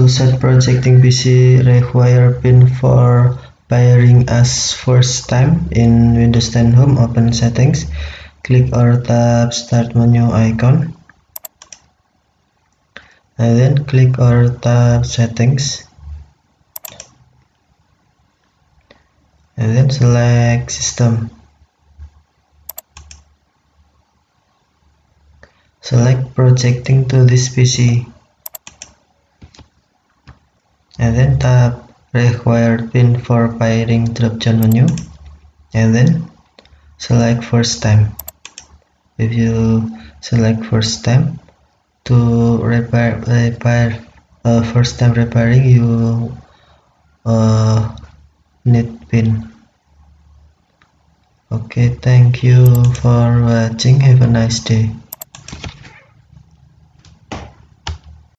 To set projecting PC require pin for pairing as first time in Windows 10 Home open settings. Click or tap start menu icon. And then click or tap settings. And then select system. Select projecting to this PC and then tap required pin for pairing drop down menu and then select first time. If you select first time to repair repair uh, first time repairing you uh, need pin. Okay thank you for watching. Have a nice day